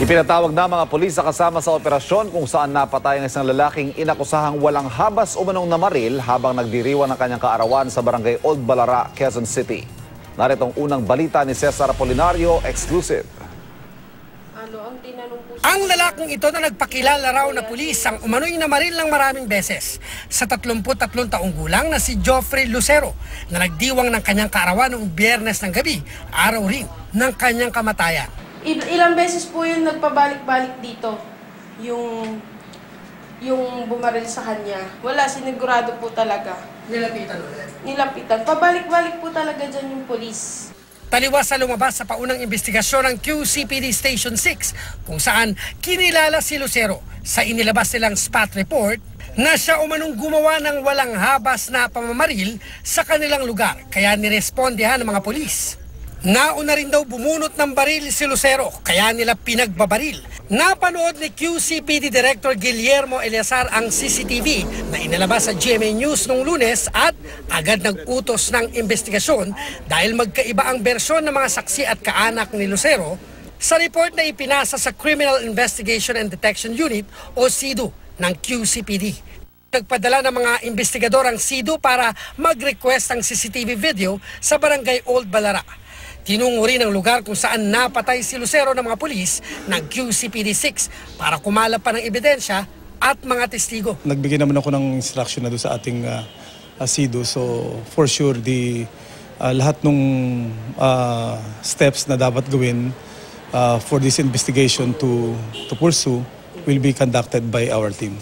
Ipinatawag na mga pulis sa kasama sa operasyon kung saan napatay ang isang lalaking inakusahang walang habas o manong namaril habang nagdiriwan ng kanyang kaarawan sa barangay Old Balara, Quezon City. Narito ang unang balita ni Cesar Apolinario, exclusive. Ano, ang tinanong po Ang lalaking ito na nagpakilala raw na pulis ang umano'y namaril ng maraming beses sa 33 taong gulang na si Geoffrey Lucero na nagdiwang ng kanyang kaarawan noong biyernes ng gabi, araw rin ng kanyang kamatayan. Il- ilang beses po yun nagpabalik-balik dito. Yung yung bumaril sa kanya. Wala, sinigurado po talaga. Nilapitan ulit. Nilapitan. Pabalik-balik po talaga dyan yung polis. Taliwas sa lumabas sa paunang investigasyon ng QCPD Station 6 kung saan kinilala si Lucero sa inilabas nilang spot report na siya umanong gumawa ng walang habas na pamamaril sa kanilang lugar kaya nirespondihan ng mga polis. Nauna rin daw bumunot ng baril si Lucero kaya nila pinagbabaril. Napanood ni QCPD Director Guillermo Eleazar ang CCTV na inilabas sa GMA News noong lunes at agad nag-utos ng investigasyon dahil magkaiba ang bersyon ng mga saksi at kaanak ni Lucero sa report na ipinasa sa Criminal Investigation and Detection Unit o CIDU ng QCPD. Nagpadala ng mga investigador ang SIDU para mag-request ng CCTV video sa barangay Old Balara. Tinungo rin ang lugar kung saan napatay si Lucero ng mga pulis ng QCPD-6 para kumalap pa ng ebidensya at mga testigo. Nagbigay naman ako ng instruction na doon sa ating uh, SIDO. So for sure, the, uh, lahat ng steps na dapat gawin uh, for this investigation to, to pursue will be conducted by our team.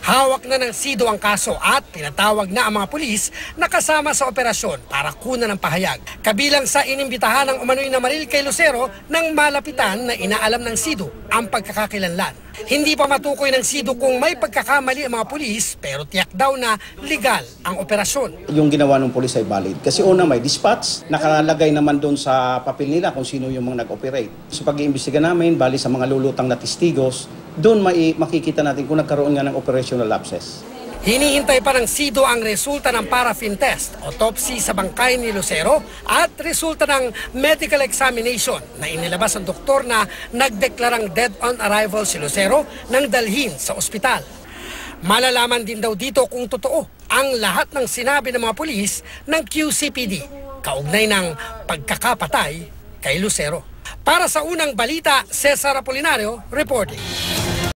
Hawak na ng SIDO ang kaso at pinatawag na ang mga pulis na kasama sa operasyon para kunan ng pahayag. Kabilang sa inimbitahan ng umano'y na maril kay Lucero ng malapitan na inaalam ng SIDO ang pagkakakilanlan. Hindi pa matukoy ng SIDO kung may pagkakamali ang mga pulis pero tiyak daw na legal ang operasyon. yung ginawa ng polis ay valid. Kasi una may dispatch, nakalagay naman doon sa papel nila kung sino yung mga nag-operate. Sa pag-iimbestiga namin, bali sa mga lulutang na testigos, doon makikita natin kung nagkaroon nga ng operational lapses. Hinihintay pa ng SIDO ang resulta ng paraffin test, autopsy sa bangkay ni Lucero at resulta ng medical examination na inilabas ng doktor na nagdeklarang dead on arrival si Lucero nang dalhin sa ospital. Malalaman din daw dito kung totoo ang lahat ng sinabi ng mga pulis ng QCPD kaugnay ng pagkakapatay kay Lucero. Para sa unang balita, Cesar Apolinario, reporting.